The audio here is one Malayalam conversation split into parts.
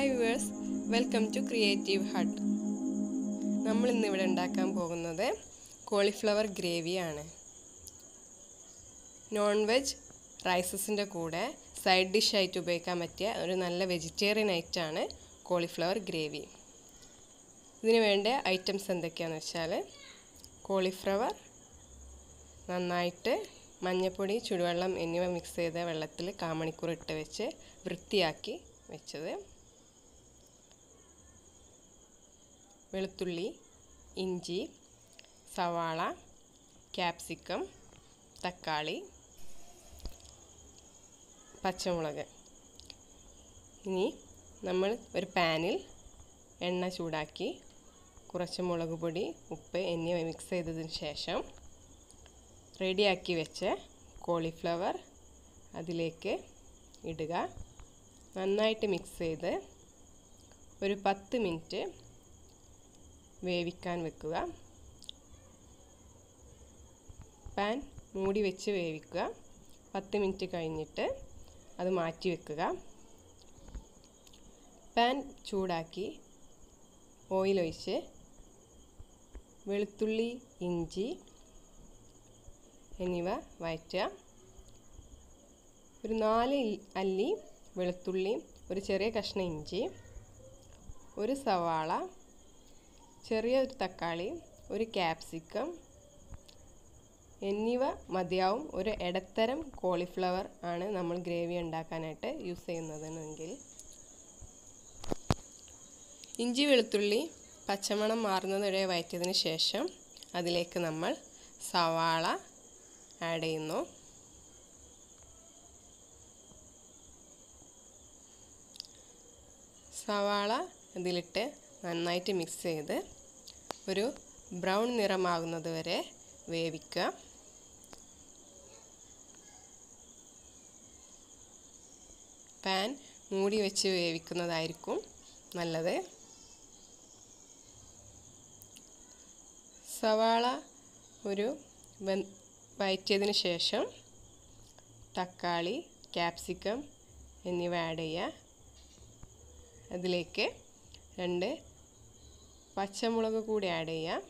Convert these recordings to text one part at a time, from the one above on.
Hi viewers welcome to creative hut. നമ്മൾ ഇന്നിവിടെ ഉണ്ടാക്കാൻ പോകുന്നത് കോളിഫ്ലവർ ഗ്രേവിയാണ് നോൺ വെജ് റൈസസിന്റെ കൂടെ സൈഡ് ഡിഷായിട്ട് ഉപയോഗിക്കാൻ പറ്റിയ ഒരു നല്ല വെജിറ്റേറിയൻ ഐറ്റമാണ് കോളിഫ്ലവർ ഗ്രേവി. ഇതിന് വേണ്ട ഐറ്റംസ് എന്തൊക്കെയാണെന്ന് വെച്ചാൽ കോളിഫ്ലവർ നന്നായിട്ട് മഞ്ഞൾപ്പൊടി ചുടുവെള്ളം എന്നിവ മിക്സ് ചെയ്ത വെള്ളത്തിൽ കാമണിക്കൂർ ഇട്ട് വെച്ച് വൃത്തിയാക്കി വെച്ചത്. വെളുത്തുള്ളി ഇഞ്ചി സവാള ക്യാപ്സിക്കം തക്കാളി പച്ചമുളക്. ഇനി നമ്മൾ ഒരു പാനിൽ എണ്ണ ചൂടാക്കി കുറച്ച് മുളക് പൊടി ഉപ്പ് എന്നിവ മിക്സ് ചെയ്തതിന് ശേഷം റെഡിയാക്കി വെച്ച കോളിഫ്ലവർ അതിലേക്ക് ഇടുക. നന്നായിട്ട് മിക്സ് ചെയ്ത് ഒരു പത്ത് മിനിറ്റ് വേവിക്കാൻ വെക്കുക. പാൻ മൂടി വെച്ച് വേവിക്കുക. പത്ത് മിനിറ്റ് കഴിഞ്ഞിട്ട് അത് മാറ്റി വെക്കുക. പാൻ ചൂടാക്കി ഓയിലൊഴിച്ച് വെളുത്തുള്ളി ഇഞ്ചി എന്നിവ വഴറ്റുക. ഒരു നാല് അല്ലി വെളുത്തുള്ളി ഒരു ചെറിയ കഷ്ണം ഇഞ്ചി ഒരു സവാള ചെറിയ ഒരു തക്കാളി ഒരു ക്യാപ്സിക്കം എന്നിവ മതിയാവും. ഒരു ഇടത്തരം കോളിഫ്ലവർ ആണ് നമ്മൾ ഗ്രേവി ഉണ്ടാക്കാനായിട്ട് യൂസ് ചെയ്യുന്നതെങ്കിൽ. ഇഞ്ചി വെളുത്തുള്ളി പച്ചമണം മാറുന്നത് വരെ ശേഷം അതിലേക്ക് നമ്മൾ സവാള ആഡ് ചെയ്യുന്നു. സവാള ഇതിലിട്ട് നന്നായിട്ട് മിക്സ് ചെയ്ത് ഒരു ബ്രൗൺ നിറമാകുന്നത് വരെ വേവിക്കുക. പാൻ മൂടി വെച്ച് വേവിക്കുന്നതായിരിക്കും നല്ലത്. സവാള ഒരു വയറ്റിയതിന് ശേഷം തക്കാളി ക്യാപ്സിക്കം എന്നിവ ആഡ് ചെയ്യുക. അതിലേക്ക് രണ്ട് പച്ചമുളക് കൂടി ആഡ് ചെയ്യാം.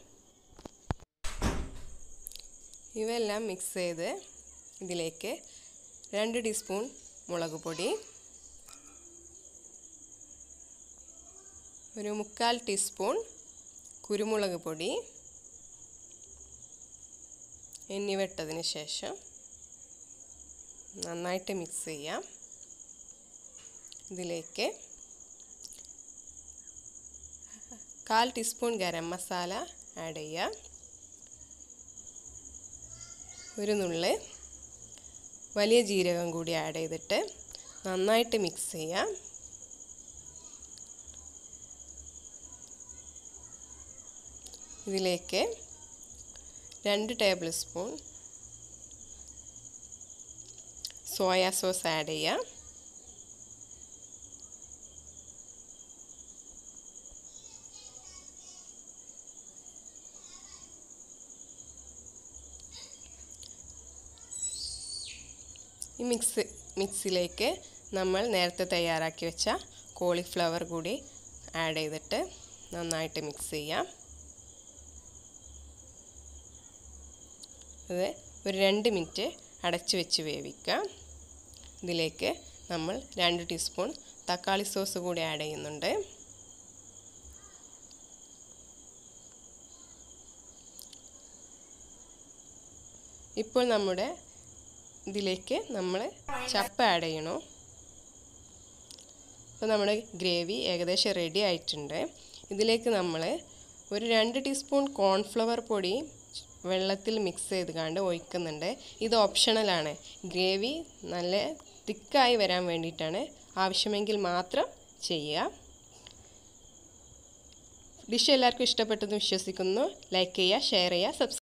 ഇവയെല്ലാം മിക്സ് ചെയ്ത് ഇതിലേക്ക് രണ്ട് ടീസ്പൂൺ മുളക് പൊടി ഒരു മുക്കാൽ ടീസ്പൂൺ കുരുമുളക് പൊടി എന്നിവട്ടതിന് ശേഷം നന്നായിട്ട് മിക്സ് ചെയ്യാം. ഇതിലേക്ക് കാൽ ടീസ്പൂൺ ഗരം മസാല ആഡ് ചെയ്യുക. ഒരു നുള്ള് വലിയ ജീരകം കൂടി ആഡ് ചെയ്തിട്ട് നന്നായിട്ട് മിക്സ് ചെയ്യാം ഇതിലേക്ക് രണ്ട് tablespoon soya sauce add ചെയ്യാം ഈ മിക്സ് മിക്സിലേക്ക് നമ്മൾ നേരത്തെ തയ്യാറാക്കി വെച്ച കോളിഫ്ലവർ കൂടി ആഡ് ചെയ്തിട്ട് നന്നായിട്ട് മിക്സ് ചെയ്യാം. അത് ഒരു രണ്ട് മിനിറ്റ് അടച്ചു വെച്ച് വേവിക്കാം. ഇതിലേക്ക് നമ്മൾ രണ്ട് ടീസ്പൂൺ തക്കാളി സോസ് കൂടി ആഡ് ചെയ്യുന്നുണ്ട്. ഇപ്പോൾ നമ്മുടെ ഇതിലേക്ക് നമ്മൾ ചപ്പ് ആഡ് ചെയ്യണോ. അപ്പോൾ നമ്മുടെ ഗ്രേവി ഏകദേശം റെഡി ആയിട്ടുണ്ട്. ഇതിലേക്ക് നമ്മൾ ഒരു രണ്ട് ടീസ്പൂൺ കോൺഫ്ലവർ പൊടി വെള്ളത്തിൽ മിക്സ് ചെയ്ത് കണ്ട് ഒഴിക്കുന്നുണ്ട്. ഇത് ഓപ്ഷണലാണ് ഗ്രേവി നല്ല തിക്കായി വരാൻ വേണ്ടിയിട്ടാണ് ആവശ്യമെങ്കിൽ മാത്രം ചെയ്യുക ഡിഷ് എല്ലാവർക്കും ഇഷ്ടപ്പെട്ടെന്ന് വിശ്വസിക്കുന്നു. ലൈക്ക് ചെയ്യുക ഷെയർ ചെയ്യുക സബ്സ്ക്രൈബ്